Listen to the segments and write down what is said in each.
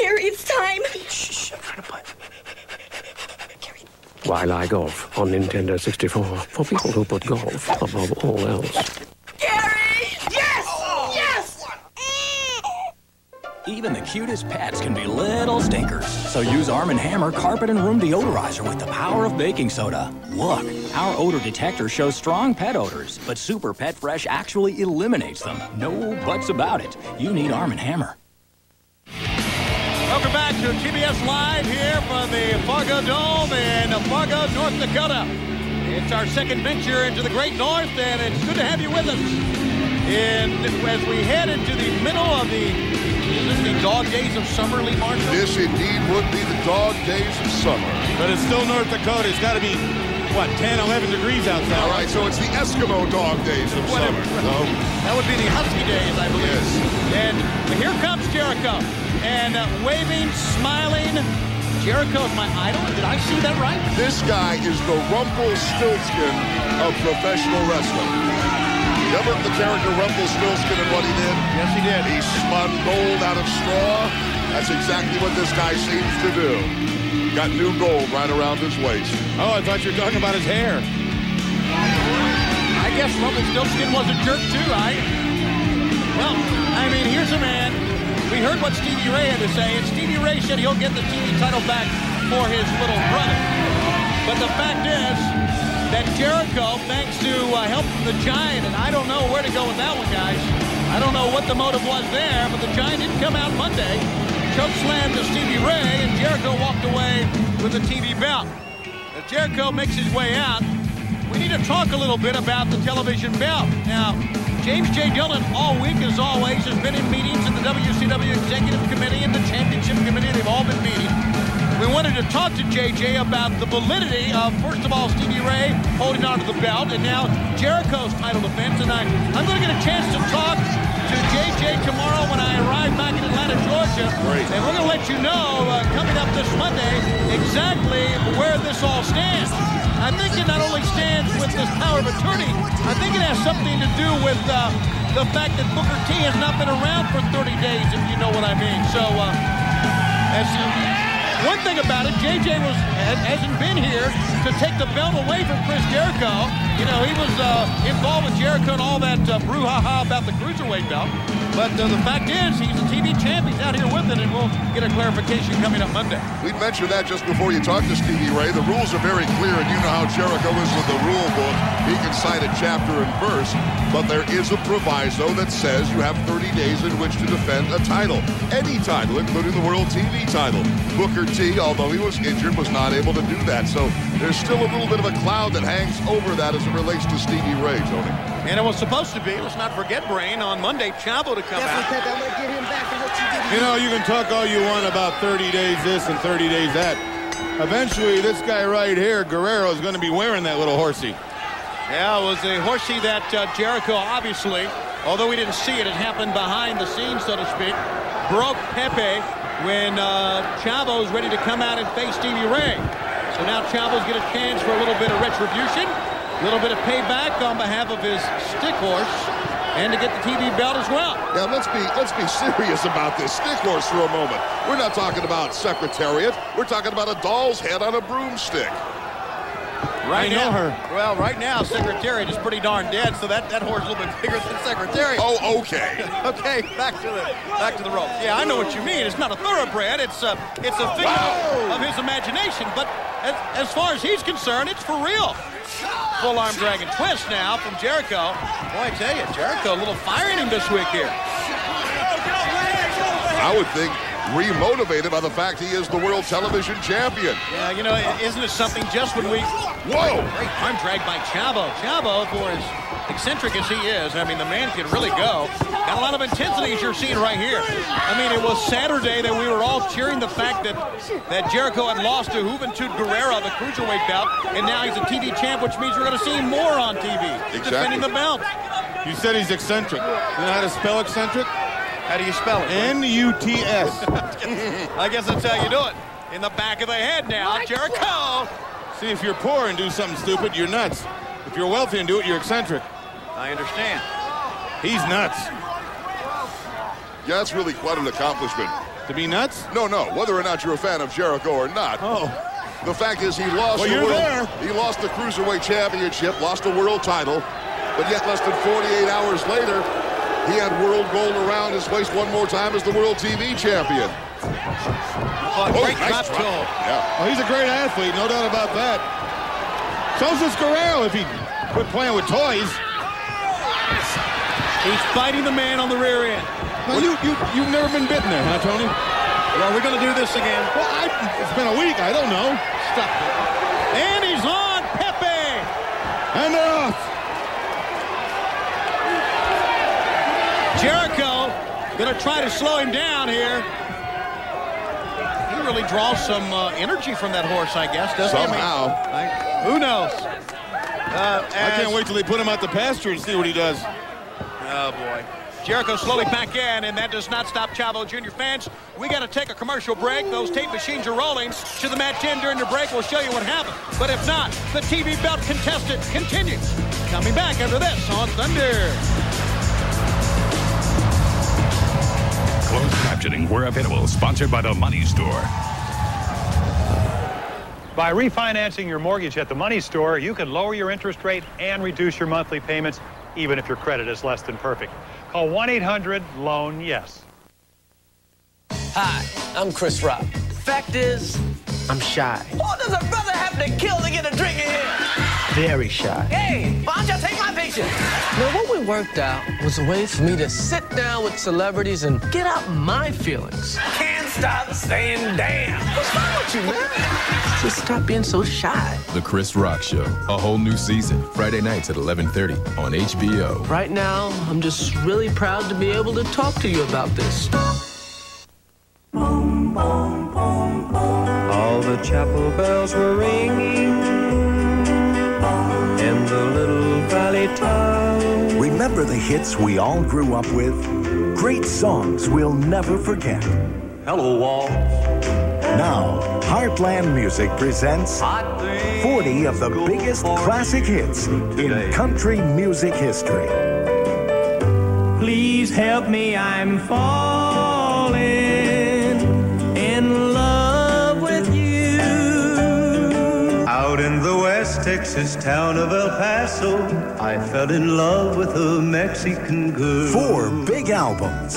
Gary, it's time. Shh, I'm trying to play. Gary. Wildlife Golf on Nintendo 64 for people who put golf above all else. Gary! Yes! Yes! Mm. Even the cutest pets can be little stinkers. So use Arm & Hammer Carpet and Room Deodorizer with the power of baking soda. Look, our odor detector shows strong pet odors, but Super Pet Fresh actually eliminates them. No buts about it. You need Arm & Hammer. Welcome back to TBS Live here from the Fargo Dome in Fargo, North Dakota. It's our second venture into the Great North, and it's good to have you with us. And as we head into the middle of the, is this the dog days of summer, Lee Marshall? This indeed would be the dog days of summer. But it's still North Dakota. It's got to be, what, 10, 11 degrees outside. All right, so it's the Eskimo dog days of Whatever. summer. No? That would be the Husky days, I believe. Yes. And here comes Jericho. And uh, waving, smiling. Jericho is my idol. Did I see that right? This guy is the Rumpelstiltskin of professional wrestling. Remember the character Rumpelstiltskin and what he did? Yes, he did. He spun gold out of straw. That's exactly what this guy seems to do. Got new gold right around his waist. Oh, I thought you were talking about his hair. I guess Rumpelstiltskin was a jerk too, right? Well, I mean, here's a man. We heard what Stevie Ray had to say, and Stevie Ray said he'll get the TV title back for his little brother. But the fact is that Jericho, thanks to uh, help from the Giant, and I don't know where to go with that one, guys. I don't know what the motive was there, but the Giant didn't come out Monday. Choke slam to Stevie Ray, and Jericho walked away with the TV belt. As Jericho makes his way out, we need to talk a little bit about the television belt. Now, James J. Dillon, all week as always, has been in meetings in the WCW Executive Committee and the Championship Committee. They've all been meeting. We wanted to talk to JJ about the validity of, first of all, Stevie Ray holding onto the belt, and now Jericho's title defense. And I, I'm going to get a chance to talk to JJ tomorrow when I arrive back in Atlanta, Georgia. Great. And we're going to let you know, uh, coming up this Monday, exactly where this all stands. I think it not only stands with this power of attorney, I think it has something to do with uh, the fact that Booker T has not been around for 30 days, if you know what I mean. So, uh, as one thing about it, JJ was hasn't been here to take the belt away from Chris Jericho. You know, he was uh, involved with Jericho and all that uh, brouhaha about the cruiserweight belt. But uh, the fact is, he's a TV champion. He's out here with it, and we'll get a clarification coming up Monday. We mentioned that just before you talked to Stevie Ray. The rules are very clear, and you know how Jericho is with the rule book. He can cite a chapter and verse, but there is a proviso that says you have 30 days in which to defend a title. Any title, including the World TV title. Booker T, although he was injured, was not able to do that. So there's still a little bit of a cloud that hangs over that as it relates to Stevie Ray, Tony. And it was supposed to be, let's not forget, Brain, on Monday, Chavo to come out. Definitely think I'm going to get him back for what you did. You know, you can talk all you want about 30 days this and 30 days that. Eventually, this guy right here, Guerrero, is going to be wearing that little horsey. Yeah, it was a horsey that uh, Jericho, obviously, although we didn't see it, it happened behind the scenes, so to speak, broke Pepe when uh, Chavo's ready to come out and face Stevie Ray. So now Chavo's get a chance for a little bit of retribution, a little bit of payback on behalf of his stick horse, and to get the TV belt as well. Now let's be let's be serious about this stick horse for a moment. We're not talking about secretariat. We're talking about a doll's head on a broomstick. Right I know now, her. Well, right now, Secretariat is pretty darn dead, so that, that horse is a little bit bigger than Secretariat. Oh, okay. Okay, back to the back to the ropes. Yeah, I know what you mean. It's not a thoroughbred. It's a it's a figure of his imagination. But as, as far as he's concerned, it's for real. Full arm dragon twist now from Jericho. Boy, I tell you, Jericho a little fire in him this week here. I would think remotivated by the fact he is the world television champion. Yeah, you know, isn't it something just when we Whoa! Great arm drag by Chavo. Chavo, for as eccentric as he is, I mean, the man can really go. Got a lot of intensity as you're seeing right here. I mean, it was Saturday that we were all cheering the fact that, that Jericho had lost to Juventud Guerrero, the cruiserweight belt, and now he's a TV champ, which means we're going to see him more on TV. Exactly. Defending the belt. You said he's eccentric. You know how to spell eccentric? How do you spell it? N-U-T-S. I guess that's how you do it. In the back of the head now, Jericho. See, if you're poor and do something stupid, you're nuts. If you're wealthy and do it, you're eccentric. I understand. He's nuts. Yeah, that's really quite an accomplishment. To be nuts? No, no. Whether or not you're a fan of Jericho or not. Oh. The fact is, he lost. Well, the you're world, there. He lost the cruiserweight championship, lost a world title, but yet less than 48 hours later, he had world gold around his waist one more time as the world TV champion. Oh, oh, great nice drop drop. toe. Yeah. Oh, he's a great athlete, no doubt about that. So's this Guerrero if he quit playing with toys. He's fighting the man on the rear end. Now, you, you, you've never been bitten there, huh, Tony? Well, we're going to do this again. Well, I, it's been a week. I don't know. Stop it. And he's on Pepe. And they're off. Jericho going to try to slow him down here. He really draws some uh, energy from that horse, I guess, doesn't he? Somehow. Who knows? Uh, I can't wait till they put him out the pasture and see what he does. Oh, boy. Jericho slowly back in, and that does not stop Chavo Jr. fans. We got to take a commercial break. Those tape machines are rolling. Should the match end during the break, we'll show you what happened. But if not, the TV belt contestant continues. Coming back after this on Thunder. Captioning where available. Sponsored by the Money Store. By refinancing your mortgage at the money store, you can lower your interest rate and reduce your monthly payments, even if your credit is less than perfect. Call 1 800 Loan Yes. Hi, I'm Chris Rock. Fact is, I'm shy. What does a brother have to kill to get a drink in here? Very shy. Hey, why don't you take my picture? Now, what we worked out was a way for me to sit down with celebrities and get out my feelings. Can't stop saying damn. What's wrong with you, man? Just stop being so shy. The Chris Rock Show. A whole new season. Friday nights at 11:30 on HBO. Right now, I'm just really proud to be able to talk to you about this. All the chapel bells were ringing in the little valley town. Remember the hits we all grew up with? Great songs we'll never forget. Hello, Wall. Now, Heartland Music presents 40 of the biggest classic hits in country music history. Please help me, I'm falling West Texas town of El Paso, I fell in love with a Mexican girl. Four big albums,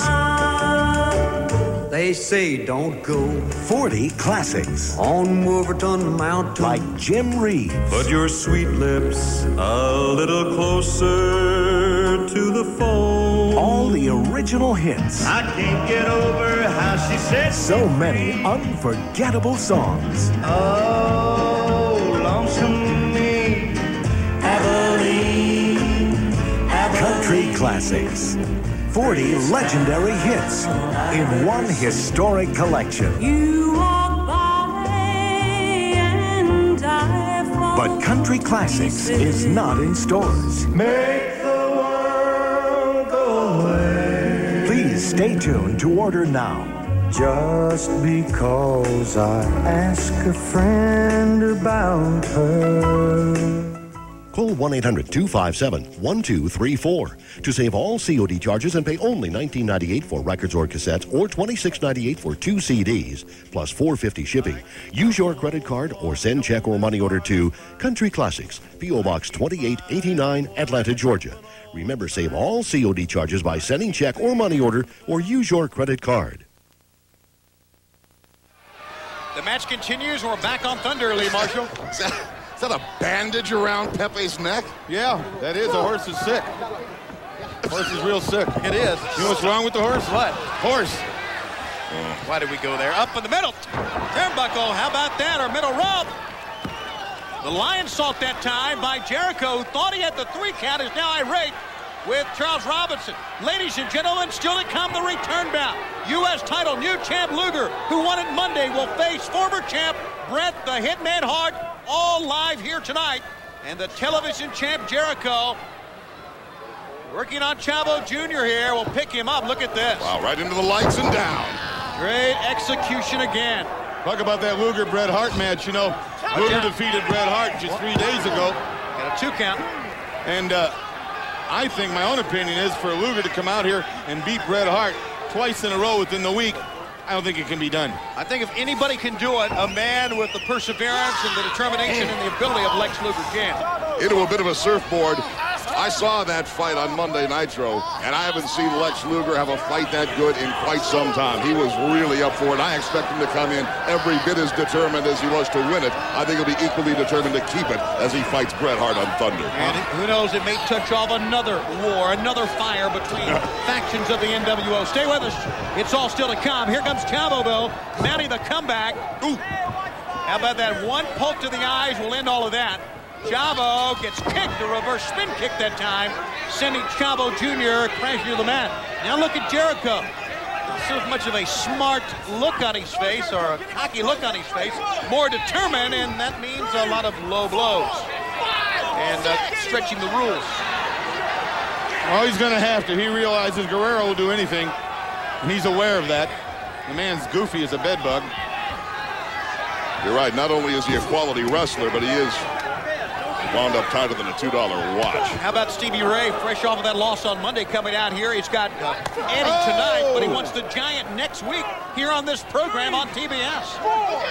They say don't go 40 classics on Wolverton Mountain. like Jim Reeves, Put your sweet lips a little closer to the phone. all the original hits, I can't get over how she said so many unforgettable songs. Oh, lonesome Country classics. 40 legendary hits in one historic collection. You walk by and I. But Country Classics is not in stores. Make the world go away. Please stay tuned to order now. Just because I ask a friend about her. Call 1 800 257 1234 to save all COD charges and pay only $19.98 for records or cassettes or $26.98 for two CDs plus $4.50 shipping. Use your credit card or send check or money order to Country Classics, P.O. Box 2889, Atlanta, Georgia. Remember, save all COD charges by sending check or money order or use your credit card. The match continues. We're back on Thunder, Lee Marshall. Is that a bandage around Pepe's neck? Yeah, that is. The horse is sick. Horse is real sick. It is. You know what's wrong with the horse? What? Horse. Why did we go there? Up in the middle. Turnbuckle. How about that? Our middle rope. The Lionsault that time by Jericho, who thought he had the three count, is now irate with Charles Robinson. Ladies and gentlemen, still to come the return bout. U.S. title new champ Luger, who won it Monday, will face former champ Bret the Hitman Hart, all live here tonight. And the television champ Jericho working on Chavo Jr. here. We'll pick him up. Look at this. Wow, right into the lights and down. Great execution again. Talk about that Luger Bret Hart match. You know, Luger defeated Bret Hart just three days ago. Got a two count. And uh, I think my own opinion is for Luger to come out here and beat Bret Hart twice in a row within the week. I don't think it can be done. I think if anybody can do it, a man with the perseverance and the determination and the ability of Lex Luger can. Into a bit of a surfboard. I saw that fight on Monday Nitro, and I haven't seen Lex Luger have a fight that good in quite some time. He was really up for it. I expect him to come in every bit as determined as he was to win it. I think he'll be equally determined to keep it as he fights Bret Hart on Thunder. And who knows, it may touch off another war, another fire between factions of the NWO. Stay with us. It's all still to come. Here comes Chavo, though, mounting the comeback. Ooh. How about that one poke to the eyes will end all of that. Chavo gets kicked, a reverse spin kick that time, sending Chavo Jr. crashing to the mat. Now look at Jericho. Not so much of a smart look on his face or a cocky look on his face, more determined, and that means a lot of low blows and uh, stretching the rules. Oh, he's going to have to. He realizes Guerrero will do anything, and he's aware of that. The man's goofy as a bedbug. You're right. Not only is he a quality wrestler, but he is wound up tighter than a $2 watch. How about Stevie Ray, fresh off of that loss on Monday, coming out here? He's got uh, Eddie tonight, but he wants the Giant next week here on this program on TBS.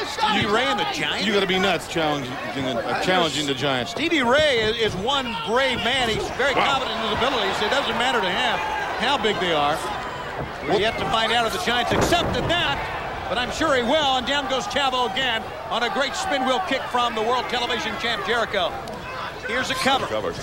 Stevie Ray and the Giant? You got to be nuts challenging, uh, challenging the Giants. Stevie Ray is, is one brave man. He's very confident in his abilities. It doesn't matter to him how big they are. We have to find out if the Giants accepted that, but I'm sure he will. And down goes Chavo again on a great spin wheel kick from the world television champ Jericho. Here's a cover. Cover.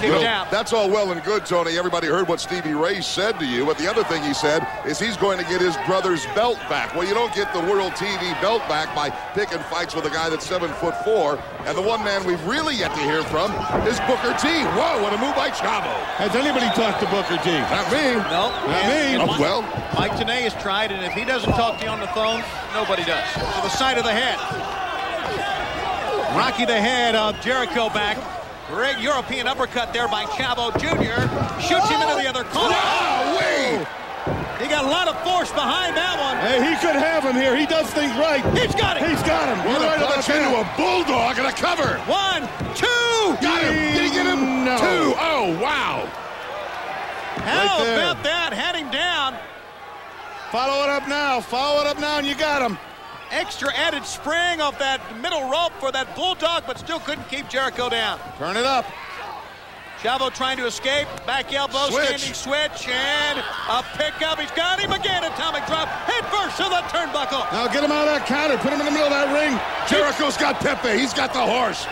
Kicked Well, out. that's all well and good, Tony. Everybody heard what Stevie Ray said to you, but the other thing he said is he's going to get his brother's belt back. Well, you don't get the World TV belt back by picking fights with a guy that's seven foot four. And the one man we've really yet to hear from is Booker T. Whoa, what a move by Chavo. Has anybody talked to Booker T? Not me. No. Not me. Oh, Mike, well. Mike Tenay has tried, and if he doesn't talk to you on the phone, nobody does. To the side of the head. Rocky the head of Jericho back. Great European uppercut there by Chavo Jr. Shoots him into the other corner. He got a lot of force behind that one. Hey, he could have him here. He does things right. He's got him. He's got him. What Right a on the into a bulldog and a cover. One, two. Got him. Did he get him? No. Two. Oh, wow. How Right about that? Had him down. Follow it up now. Follow it up now, and you got him. Extra added spring off that middle rope for that bulldog, but still couldn't keep Jericho down. Turn it up. Chavo trying to escape. Back elbow, Switch. standing switch, and a pickup. He's got him again. Atomic drop. Head first to the turnbuckle. Now get him out of that counter. Put him in the middle of that ring. Jericho's got Pepe. He's got the horse.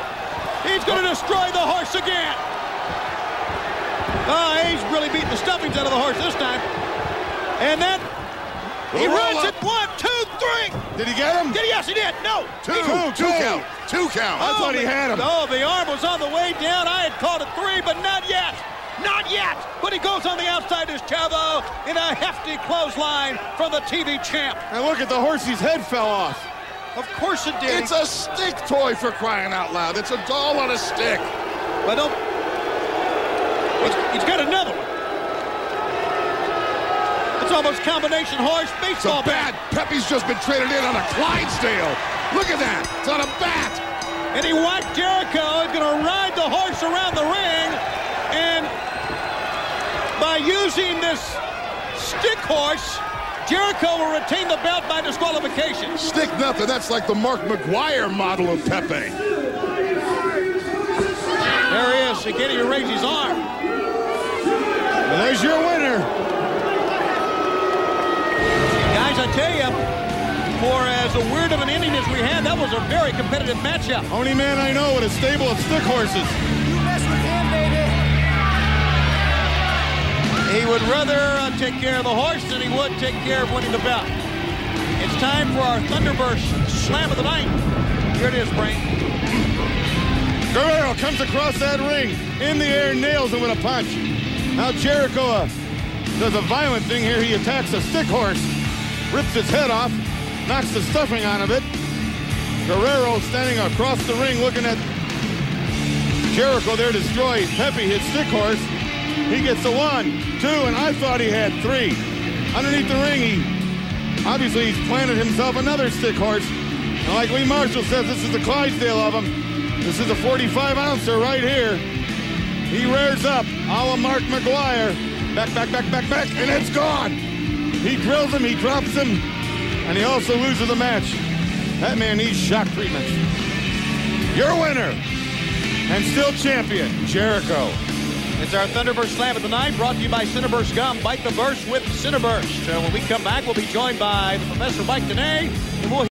He's going to destroy the horse again. Oh, he's really beating the stuffings out of the horse this time. And then he runs up. it. One, two, three. Did he get him? Did he? Yes, he did. No. Two. Two, Two two. count. Two count. I thought he the- had him. Oh, the arm was on the way down. I had called it three, but not yet. Not yet. But he goes on the outside as Chavo in a hefty clothesline from the TV champ. And look at the horse's head fell off. Of course it did. It's a stick toy for crying out loud. It's a doll on a stick. But don't. He's, he's got another one. It's almost combination horse It's baseball a bat. Pepe's just been traded in on a Clydesdale. Look at that. It's on a bat. And he whacked Jericho. He's going to ride the horse around the ring. And by using this stick horse, Jericho will retain the belt by disqualification. Stick nothing. That's like the Mark McGwire model of Pepe. There he is. Again, he raised his arm. Tell you, for as a weird of an ending as we had, that was a very competitive matchup. Only man I know with a stable of stick horses. He would rather uh, take care of the horse than he would take care of winning the belt. It's time for our Thunderburst Slam of the Night. Here it is, Brain. Guerrero comes across that ring in the air, nails him with a punch. Now Jericho uh, does a violent thing here. He attacks a stick horse, rips his head off, knocks the stuffing out of it. Guerrero standing across the ring looking at Jericho there destroy Pepe, his stick horse. He gets a one, two, and I thought he had three. Underneath the ring, he obviously he's planted himself another stick horse. And like Lee Marshall says, this is the Clydesdale of him. This is a 45 ouncer right here. He rears up, a la Mark McGwire. Back, back, back, back, back, and it's gone. He drills him, he drops him, and he also loses the match. That man needs shock treatments. Your winner and still champion, Jericho. It's our Thunderburst Slam of the night, brought to you by Cinnaburst Gum. Bite the burst with Cinnaburst. Uh, when we come back, we'll be joined by the Professor Mike we'll